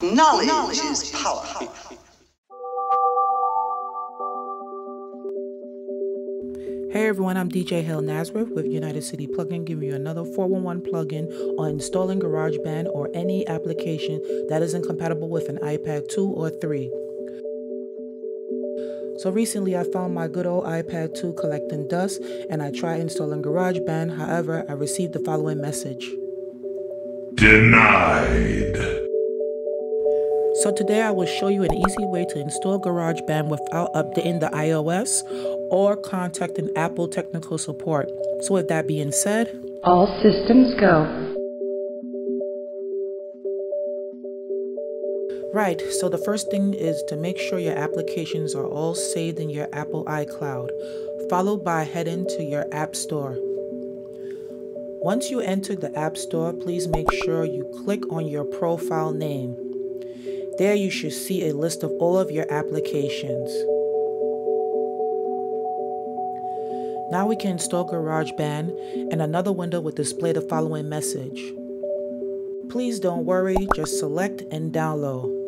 Knowledge, Knowledge is power. Hey everyone, I'm DJ Hail Nazareth with United City Plugin, giving you another 411 plugin on installing GarageBand or any application that isn't compatible with an iPad 2 or 3. So recently I found my good old iPad 2 collecting dust and I tried installing GarageBand. However, I received the following message. Denied. So today I will show you an easy way to install GarageBand without updating the iOS or contacting Apple technical support. So with that being said, all systems go. Right, so the first thing is to make sure your applications are all saved in your Apple iCloud, followed by heading to your App Store. Once you enter the App Store, please make sure you click on your profile name. There you should see a list of all of your applications. Now we can install GarageBand and another window will display the following message. Please don't worry, just select and download.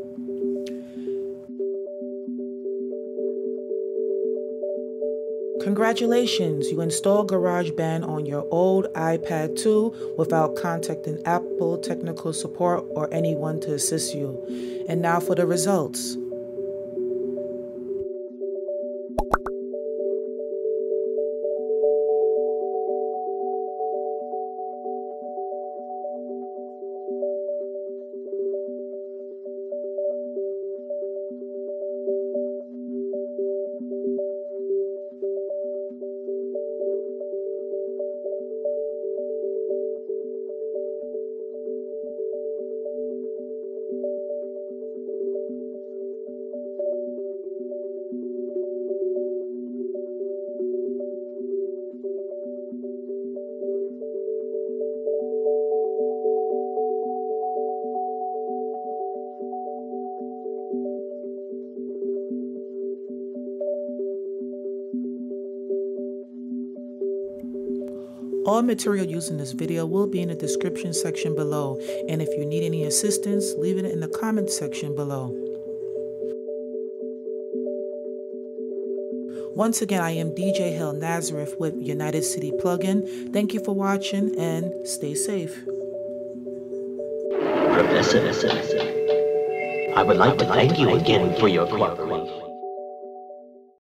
Congratulations, you installed GarageBand on your old iPad 2 without contacting Apple technical support or anyone to assist you. And now for the results. All material used in this video will be in the description section below, and if you need any assistance, leave it in the comment section below. Once again, I am DJ Hail Nazareth with United City Plugin. Thank you for watching and stay safe. Professor, I would like to thank you again for your cooperation.